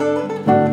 Música